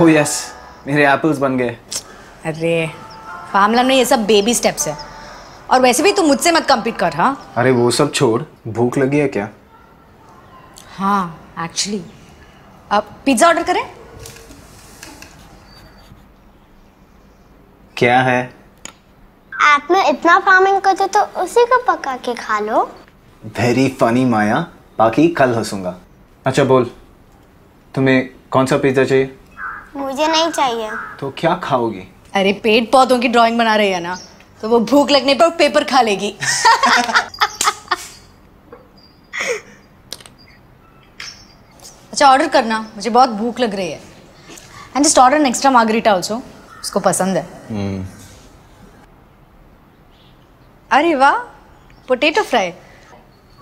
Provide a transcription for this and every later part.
ओ yes मेरे apples बन गए। अरे फार्मला में ये सब बेबी स्टेप्स है। और वैसे भी तू मुझसे मत कम्पीट कर हाँ? अरे वो सब छोड़। भूख लगी है क्या? हाँ एक्चुअली अब पिज़्ज़ा ऑर्डर करें? क्या है? आप में इतना फ़ार्मिंग करते तो उसी को पका के खा लो। वेरी फनी माया। बाकी कल हंसूँगा। अच्छा बोल। तुम्हें कौन सा पिज़्ज़ा चाहिए? मुझे नहीं चाहिए। तो क्या खाओगी? अरे पेड़ पौधों की ड्राइंग बना रही है ना तो वो भूख लगने पर पेपर खा लेगी। अच्छा ऑर्डर करना। मुझे बहुत भूख लग रही है। And just order an extra margherita also उसको पसंद है। hmm. अरे वाह पोटैटो फ्राई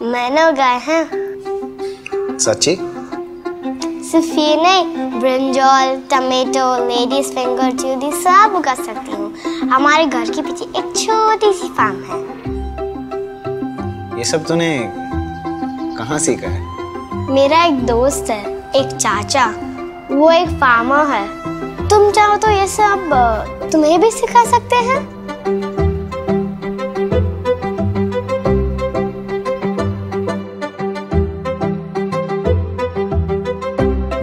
मैंने उगाए हैं। सच्ची? सिर्फ़ ये नहीं ब्रिंजॉल टमेटो लेडीज़ फिंगर च्यूदी सब उगा सकती हूँ। हमारे घर के पीछे एक छोटी सी फार्म है। ये सब तूने कहाँ सीखा है? मेरा एक दोस्त है एक चाचा वो एक फार्मर है। तुम चाहो तो ये सब तुम्हें भी सिखा सकते हैं?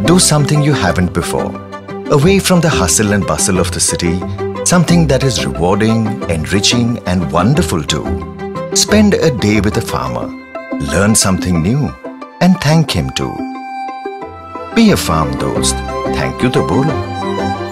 Do something you haven't before. Away from the hustle and bustle of the city, something that is rewarding, enriching, and wonderful too. Spend a day with a farmer, learn something new, and thank him too. Be a farm dost. Thank you to bolo.